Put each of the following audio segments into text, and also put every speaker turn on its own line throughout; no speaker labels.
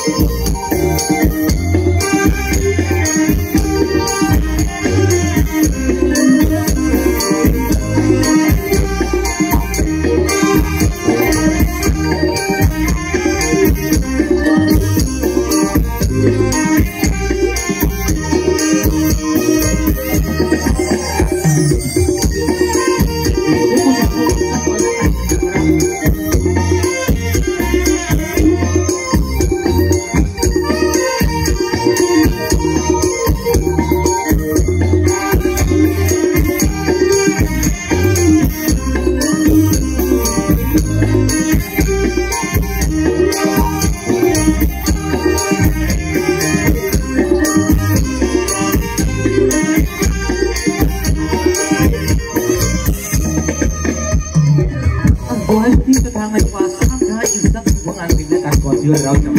โแ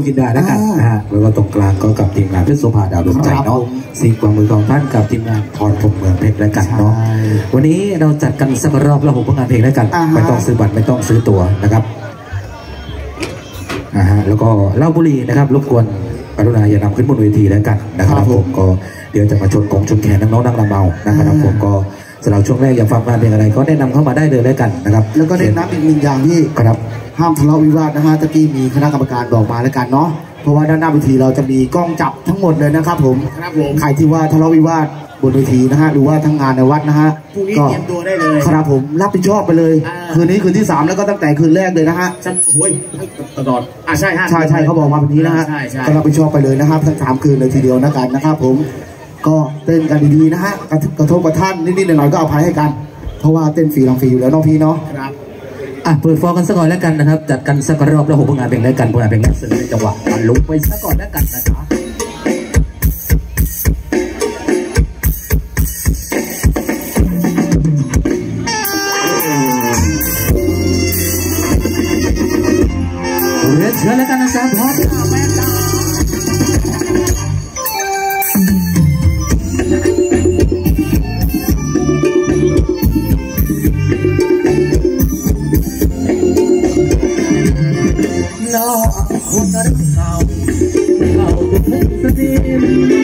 มงานเปิดพี่ดวงจินดาแล้วกัน
อ่าน
นะฮะแล้วก็ตรงกลางก็กับทีมงานเพชรโสภาดาวดวงใจ
ครับ
เนาะ
ผม
สีกวางมือของท่านกับทีมงานพรพรหมเมืองเพชรแล้วกันเนาะ
ใช่
วันนี้เราจัดกันสักรอบละหกผลงานเพลงแล้วกัน
อ่าฮะ
ไม่ต้องซื้อบัตรไม่ต้องซื้อตั๋วนะครับนะฮะแล้วก็เหล้าบุหรีนะครับรบกวนกรุณาอย่านำขึ้นบนเวทีแล้วกันนะครับผมก็เดี๋ยวจะมาชนกงชนแขนน้องๆนักรำเมานะครับผมก็สำหรับช่วงแรกอยากฟังงานเพลงอะไรก็แนะนำเข้ามาได้เลยแล้วกันนะครับ
แล้วก็เน้นน้ำอีกหนึ่งอย่างที่
ครับ
ห้ามทะเลาะวิวาทนะฮะตะกี้มีคณะกรรมการบอกมาแล้วกันเนาะเพราะว่าด้านหน้าเวทีเราจะมีกล้องจับทั้งหมดเลยนะครับผม
ครับผม
ใครที่ว่าทะเลาะวิวาทบนเวทีนะฮะหรือว่าทั้งงานในวัดนะฮะ
พรุ่งนี้
ก็
เตรียมตัวได้เลย
ครับผมรับผิดชอบไปเลย
อ่า
คืนนี้คืนที่สามแล้วก็ตั้งแต่คืนแรกเลยนะฮะ
จะโอ้ยตลอดอะใช่ฮะ
ใช่ใช่เขาบอกมาแบบนี้นะฮะ
ใช่ใช่
ก็รับผิดชอบไปเลยนะครับทั้งสามคืนเลยทีเดียวนะกันนะครับผมก็เต้นกันดีๆนะฮะกระทบกระทบกระทั่นนิดๆหน่อยๆก็อภัยให้กัน เพราะว่าเต้นฟรีลองฟรีอยู่แล้วเน้องพี่เนาะ
ครับ
อะเปิดฟอร์กันสักก่อนแล้วกันนะครับ จัดกันสักรอบแล้วหกผลงานเพลงแล้วกันพงงานเพลงนั้นเสนอจังหวะมันลุกไปสักก่อนแล้วกันนะครับ
เชิ
ญแล้วกันนะครับพอ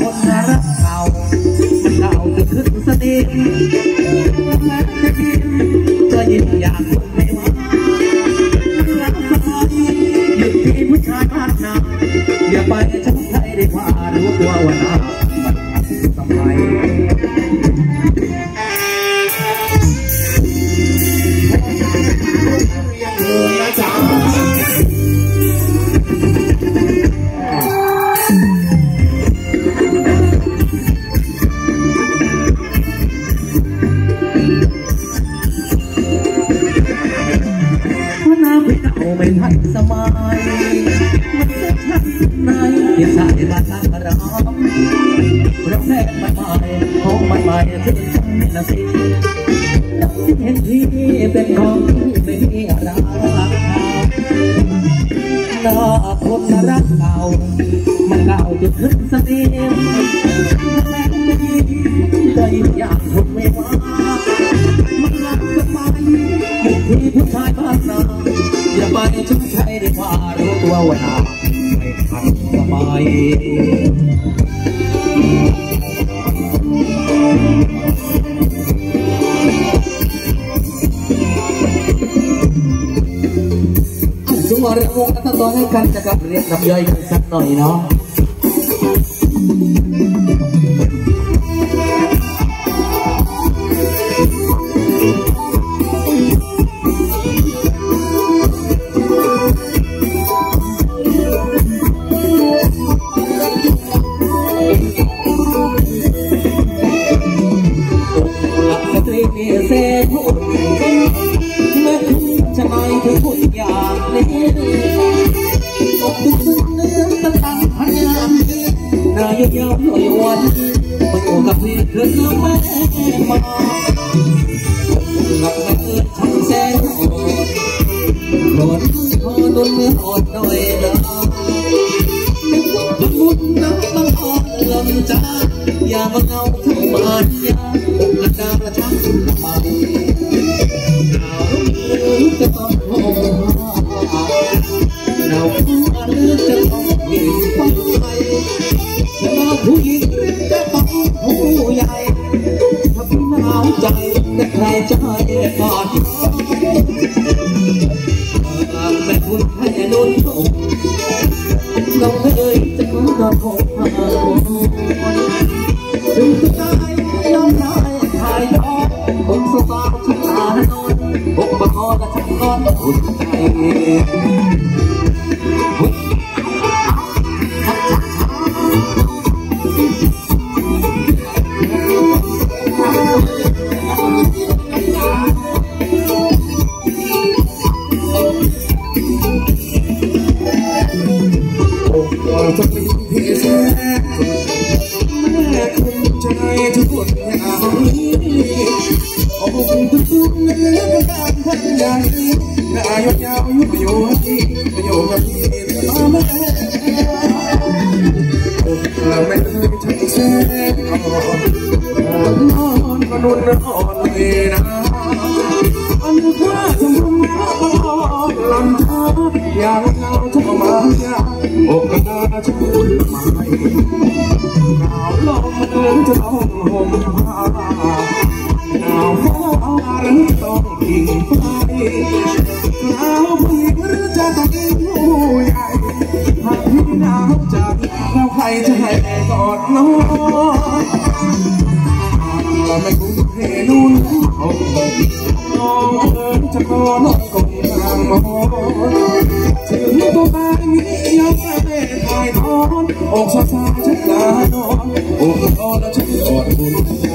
คนรักเก่าเก่าจะขึ้นสติจะกินก็ยินอยากไม่ไหวังรักสอยหยุดที่ผู้ชายมากนักอย่าไปฉันใจรได้ว่ารู้ตัวว่านา มันหมายถึงฉันนสินับที่เห็นพี่เป็นของที่ไม่มีอะไรนอกคนรักเก่ามันเก่าจนถึงสติมแรงดีใจอยากทนไม่ไหวมันรักสบายอยู่ที่ผู้ชายบ้านนาอย่าไปชมใครได้ว่ารู้ตัวว่าไม่ทันสบาย เรียนรู้กันตัวให้กันจะกับเรียนน้ำย่อยกันสักหน่อยเนาะาวจากแล้วใครจะให้แม่กอดน้องเราไม่คุ้นเค
ยนู่นเขน้องเอิญจะรอน้องกงทางมองถึงตัวบานนี้แล้วแม่ถ่ายทอนอกสาวๆฉันลานอนอกอ่อนแล้วฉันกอดคุณ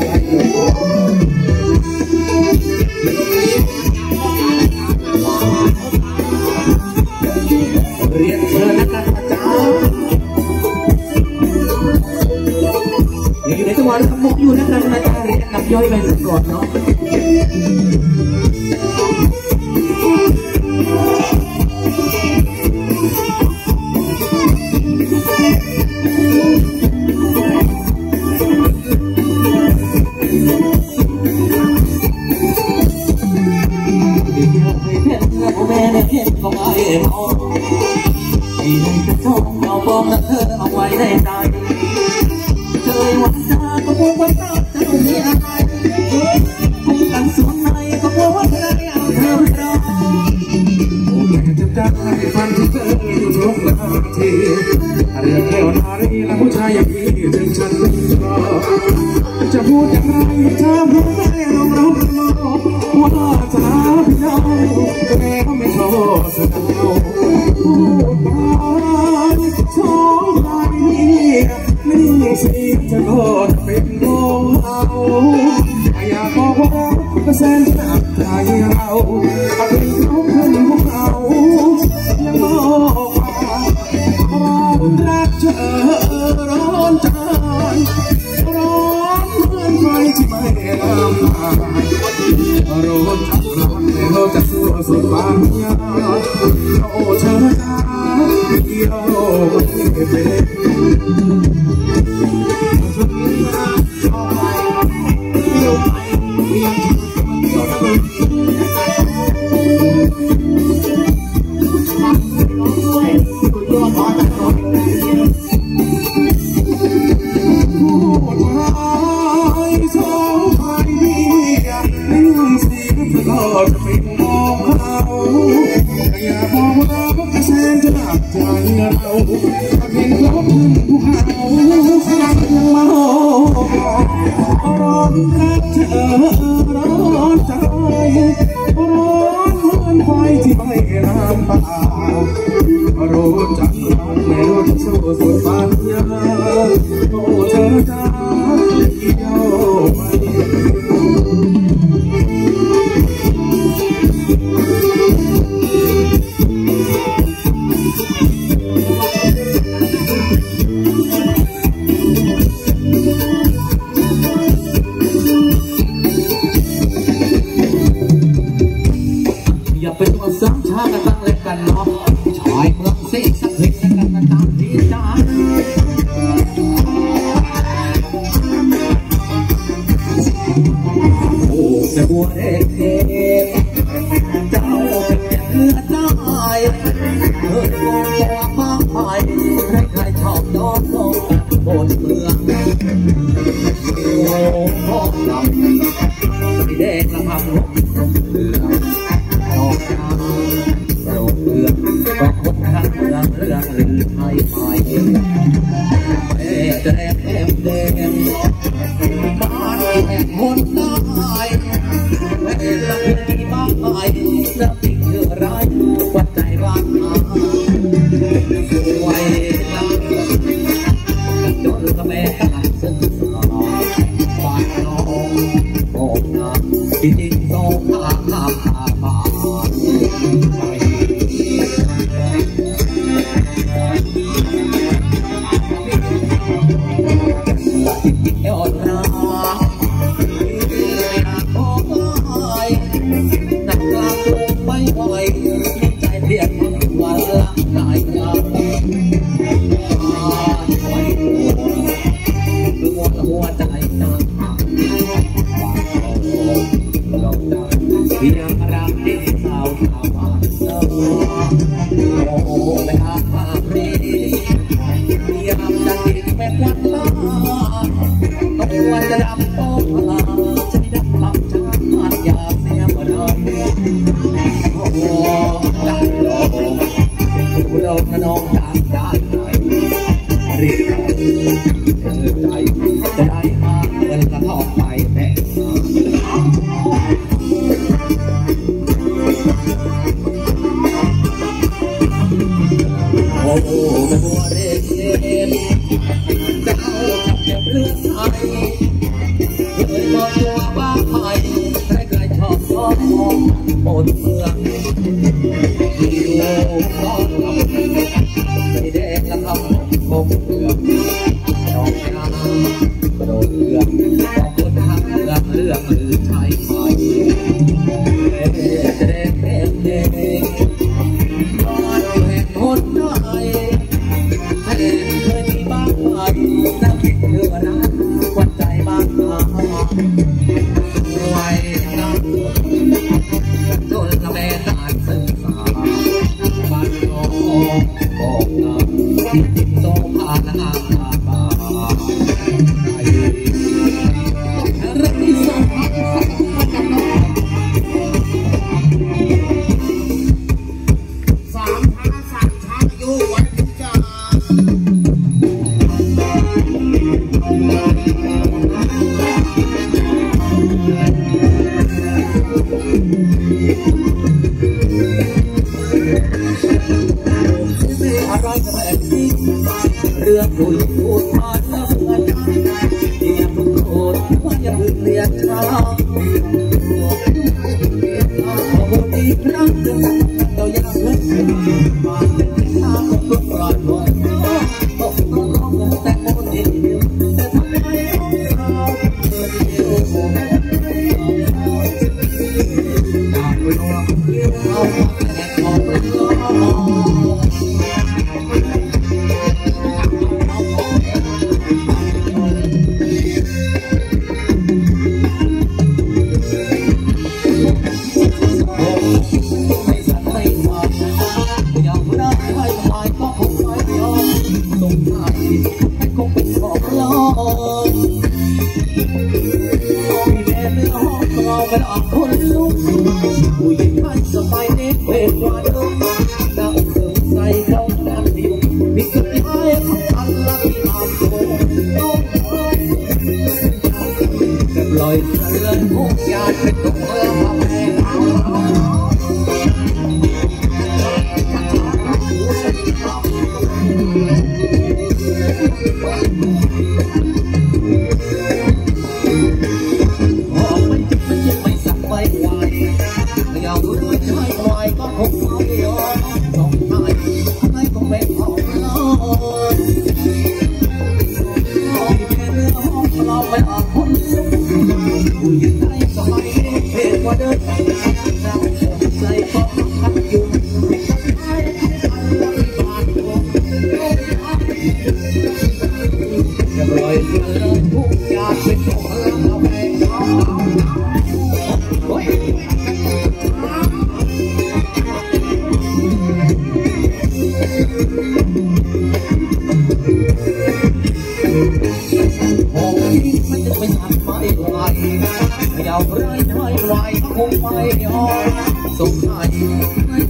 yo iba en el coro, ¿no? Oh, oh, oh, oh, oh, oh, oh, oh, oh, oh, oh, oh, เป็นตัวซ้ำชากันตั้งเล็กกันเนาะชายเลัองซีสักนิดกันนะจ๊ะพี่จ๋าโอ้แต่บั
วเด็ ดอกช้างโดดเรื่องขอบคุณทางเรื่องเรืองหรือ
ชายคอย
Música nào cứ tươi cười mọi I'm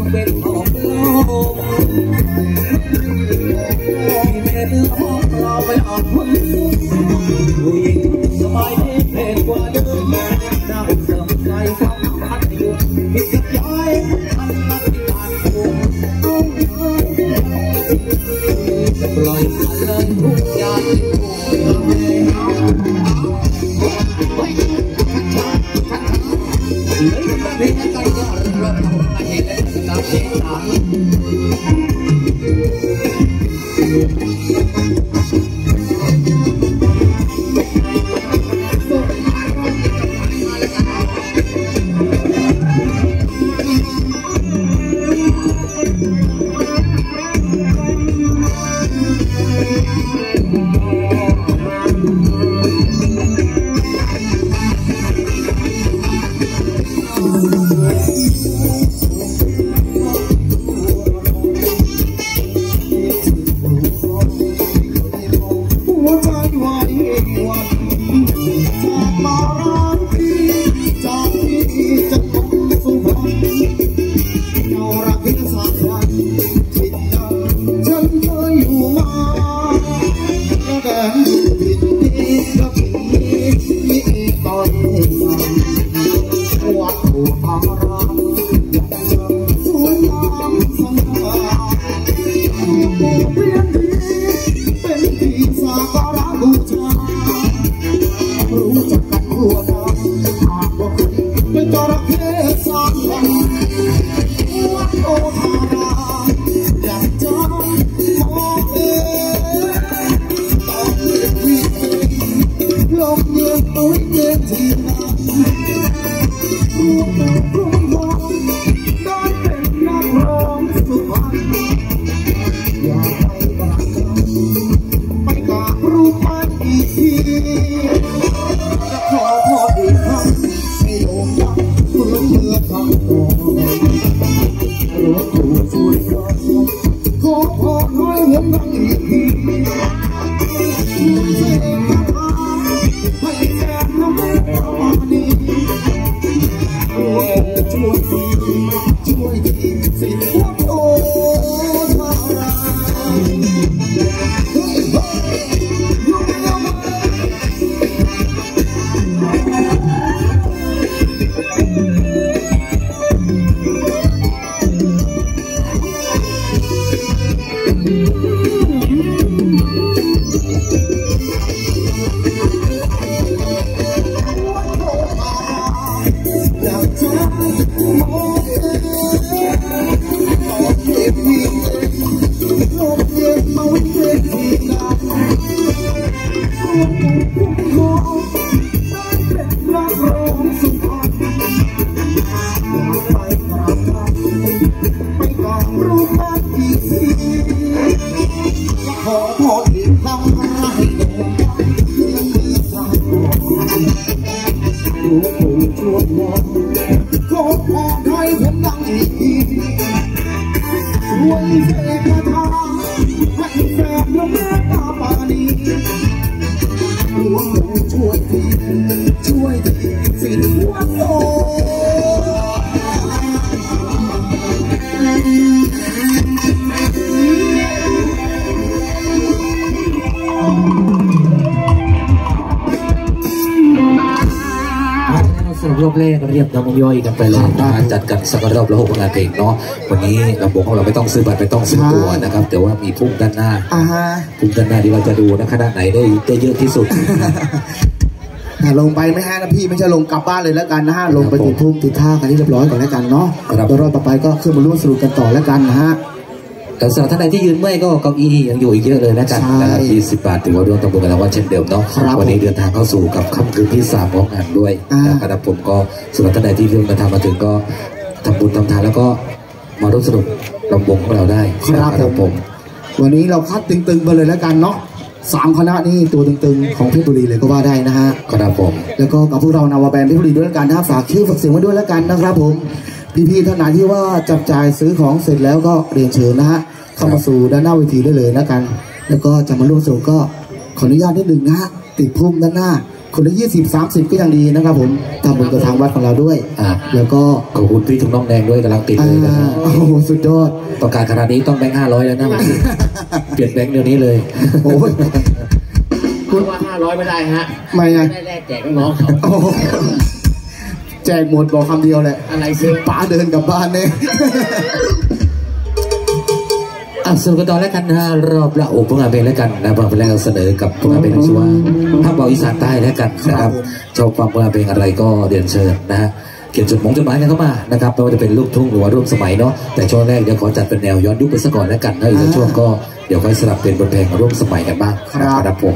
Amém. ยบน้ำย่อยกันไปเลยนะฮะจัดกันสักรอบละหกงานเพลงเนาะวันนี้ลำวงของเราไม่ต้องซื้อบัตรไม่ต้องซื้อตัวนะครับ แต่ว่ามีพุ่งด้านหน้า
อ่าฮะ
พุ่งด้านหน้าที่เราจะดูนะคณะไหนได้ได้เยอะที่สุด
แต่ลงไปไม่ห้านะพี่ไม่ใช่ลงกลับบ้านเลยแล้วกันนะฮะลงไปติดทุ่มติดท่ากันที่เรียบร้อยก่อนแล้วกันเนาะ
ครับ
แล้วรอบต่อไปก็ขึ้นมาร่วมสนุกกันต่อแล้วกันนะฮะ
แต่สำหรับท่านใดที่ยืนเมื่อยก็เก้าอี้ยังอยู่อีกเยอะเลยนะกัน
ใช่
นะครับที่สิบบาทถือว่าร่วมตำบลกันแล้วว่าเช่นเดิมเนาะ
ครับ
วันนี้เดินทางเข้าสู่กับค่ำคืนที่สามของงานด้วย
อ่าน
นะครับผมก็สำหรับท่านใดที่เริ่มเดินทางมาถึงก็ทำบุญทำทานแล้วก็มาร่วมสนุกลำวงของเราได้
ครับ
นะ
ผม วันนี้เราคัดตึงๆไปเลยแล้วกันเนาะสามคณะนี่ตัวตึงๆของเพชรบุรีเลยก็ว่าได้นะฮะ
ครับผม
แล้วก็กับพวกเรานาวาแบนด์เพชรบุรีด้วยแล้วกันนะฝากชื่อฝากเสียงไว้ด้วยแล้วกันนะครับผมพี่ๆท่านไหนที่ว่าจับจ่ายซื้อของเสร็จแล้วก็เรียนเชิญนะฮะ เข้ามาสู่ด้านหน้าเวทีได้เลยนะกัน แล้วก็จะมาร่วมสนุกก็ขออนุญาตนิดหนึ่งนะฮะติดพุ่มด้านหน้า คนละยี่สิบสามสิบก็ยังดีนะครับผมทำบุญกับทางวัดของเราด้วย
อ่า
แล้วก็
ขอบคุณพี่ถุงน้องแดงด้วยกำลังติด
อ่า
เลยนะฮะ
โอ้โหสุดยอด
ต้องการขนาดนี้ต้องแบงค์ห้าร้อยแล้วนะ เปลี่ยนแบงค์เดี๋ยวนี้เลย
โอ้ย
คุณว่าห้าร้อยไม่ได้ฮะ
ไม่ไง
ได้แรกแจกน้องๆเขา
โอ้โหแจกหมดบอกคำเดียวแหละ
อะไรซื้อ
ป๋าเดินกลับบ้านเนี่ย
อะสรุปกันต่อแล้วกันนะฮะรอบละโอ้ผลงานเพลงแล้วกันนะผลงานเพลงแรกเราเสนอกับผลงานเพลงชื่อว่าภาคเบาอีสานใต้แล้วกันนะครับชอบฟังผลงานเพลงอะไรก็เรียนเชิญนะฮะเขียนจดหมงจดหมายกันเข้ามานะครับไม่ว่าจะเป็นลูกทุ่งหรือว่าร่วมสมัยเนาะแต่ช่วงแรกเดี๋ยวขอจัดเป็นแนวย้อนยุคไปซะก่อนแล้วกันแล้วอีกสักช่วงก็เดี๋ยวค่อยสลับเป็นบทเพลงร่วมสมัยกันบ้างนะครับผม